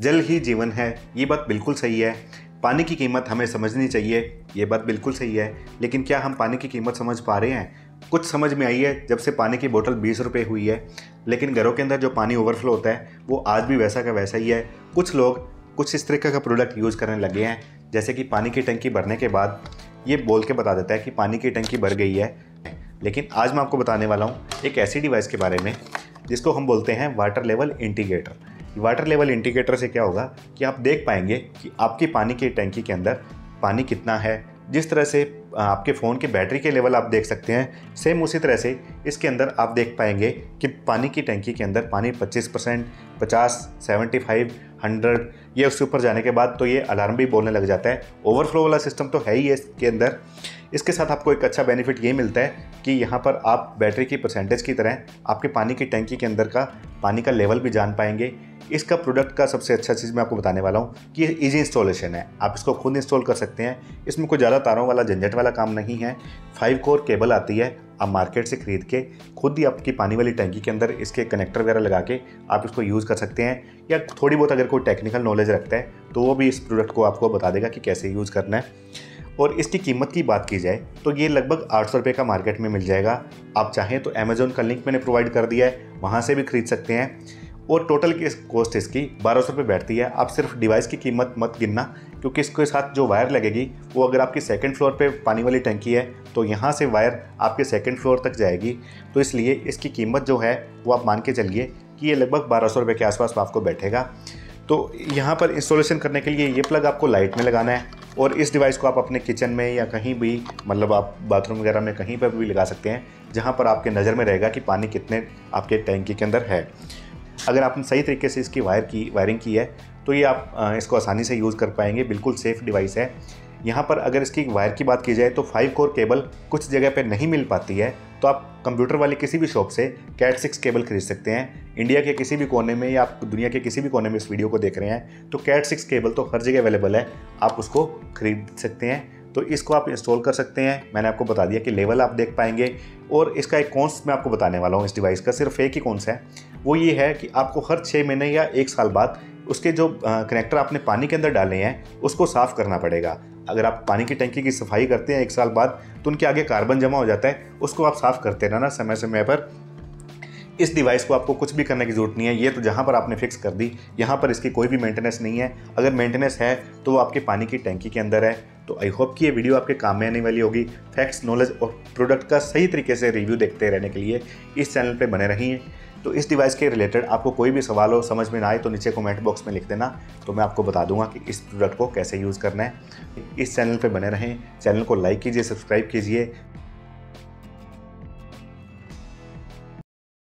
जल ही जीवन है, ये बात बिल्कुल सही है। पानी की कीमत हमें समझनी चाहिए, ये बात बिल्कुल सही है। लेकिन क्या हम पानी की कीमत समझ पा रहे हैं? कुछ समझ में आई है, जब से पानी की बोतल बीस रुपये हुई है। लेकिन घरों के अंदर जो पानी ओवरफ्लो होता है, वो आज भी वैसा का वैसा ही है। कुछ लोग कुछ इस तरीके का प्रोडक्ट यूज़ करने लगे हैं, जैसे कि पानी की टंकी भरने के बाद ये बोल के बता देता है कि पानी की टंकी भर गई है। लेकिन आज मैं आपको बताने वाला हूँ एक ऐसी डिवाइस के बारे में, जिसको हम बोलते हैं water level integrator water level indicator से क्या होगा कि आप देख पाएँगे कि आपकी पानी की टैंकी के अंदर पानी कितना है। जिस तरह से आपके फ़ोन के बैटरी के लेवल आप देख सकते हैं सेम उसी तरह से इसके अंदर आप देख पाएँगे कि पानी की टैंकी के अंदर पानी 25 परसेंट, पचास सेवेंटी फाइव हंड्रेड ये उसके ऊपर जाने के बाद तो ये अलार्म भी बोलने लग जाता है। ओवरफ्लो वाला सिस्टम तो है ही है इसके अंदर। इसके साथ आपको एक अच्छा बेनिफिट ये मिलता है कि यहाँ पर आप बैटरी की परसेंटेज की तरह आपके पानी की टैंकी के अंदर का पानी का लेवल भी जान पाएँगे। इसका प्रोडक्ट का सबसे अच्छा चीज़ मैं आपको बताने वाला हूँ कि ये ईजी इंस्टॉलेशन है। आप इसको खुद इंस्टॉल कर सकते हैं। इसमें कोई ज़्यादा तारों वाला, झंझट वाला काम नहीं है। फाइव कोर केबल आती है, आप मार्केट से ख़रीद के, खुद ही आपकी पानी वाली टैंकी के अंदर इसके कनेक्टर वगैरह लगा के आप इसको यूज़ कर सकते हैं। या थोड़ी बहुत अगर कोई टेक्निकल नॉलेज रखता है तो वो भी इस प्रोडक्ट को आपको बता देगा कि कैसे यूज़ करना है। और इसकी कीमत की बात की जाए तो ये लगभग आठ सौ रुपये का मार्केट में मिल जाएगा। आप चाहें तो अमेजोन का लिंक मैंने प्रोवाइड कर दिया है, वहाँ से भी खरीद सकते हैं। और टोटल की कॉस्ट इसकी बारह सौ रुपये बैठती है। आप सिर्फ़ डिवाइस की कीमत मत गिनना, क्योंकि इसके साथ जो वायर लगेगी, वो अगर आपकी सेकंड फ्लोर पे पानी वाली टंकी है तो यहाँ से वायर आपके सेकंड फ्लोर तक जाएगी। तो इसलिए इसकी कीमत जो है, वो आप मान के चलिए कि ये लगभग बारह सौ रुपये के आसपास आपको बैठेगा। तो यहाँ पर इंस्टॉलेशन करने के लिए ये प्लग आपको लाइट में लगाना है, और इस डिवाइस को आप अपने किचन में या कहीं भी मतलब आप बाथरूम वगैरह में कहीं पर भी लगा सकते हैं, जहाँ पर आपके नज़र में रहेगा कि पानी कितने आपके टैंकी के अंदर है। अगर आपने सही तरीके से इसकी वायर की, वायरिंग की है तो ये आप इसको आसानी से यूज़ कर पाएँगे। बिल्कुल सेफ़ डिवाइस है। यहाँ पर अगर इसकी वायर की बात की जाए तो फाइव कोर केबल कुछ जगह पर नहीं मिल पाती है तो आप कंप्यूटर वाले किसी भी शॉप से कैट सिक्स केबल खरीद सकते हैं। इंडिया के किसी भी कोने में या आप दुनिया के किसी भी कोने में इस वीडियो को देख रहे हैं तो कैट सिक्स केबल तो हर जगह अवेलेबल है, आप उसको खरीद सकते हैं। तो इसको आप इंस्टॉल कर सकते हैं। मैंने आपको बता दिया कि लेवल आप देख पाएँगे। और इसका एक कौनस मैं आपको बताने वाला हूँ इस डिवाइस का, सिर्फ़ एक ही कौन सा है। वो ये है कि आपको हर छः महीने या एक साल बाद उसके जो कनेक्टर आपने पानी के अंदर डाले हैं, उसको साफ़ करना पड़ेगा। अगर आप पानी की टंकी की सफ़ाई करते हैं एक साल बाद तो उनके आगे कार्बन जमा हो जाता है, उसको आप साफ़ करते रहना समय समय पर। इस डिवाइस को आपको कुछ भी करने की ज़रूरत नहीं है। ये तो जहाँ पर आपने फिक्स कर दी, यहाँ पर इसकी कोई भी मेंटेनेंस नहीं है। अगर मेंटेनेंस है तो वो आपके पानी की टंकी के अंदर है। तो आई होप कि ये वीडियो आपके काम में आने वाली होगी। फैक्ट्स नॉलेज और प्रोडक्ट का सही तरीके से रिव्यू देखते रहने के लिए इस चैनल पर बने रही हैं तो इस डिवाइस के रिलेटेड आपको कोई भी सवाल हो, समझ में ना आए तो नीचे कमेंट बॉक्स में लिख देना। तो मैं आपको बता दूँगा कि इस प्रोडक्ट को कैसे यूज़ करना है। इस चैनल पर बने रहें। चैनल को लाइक कीजिए सब्सक्राइब कीजिए।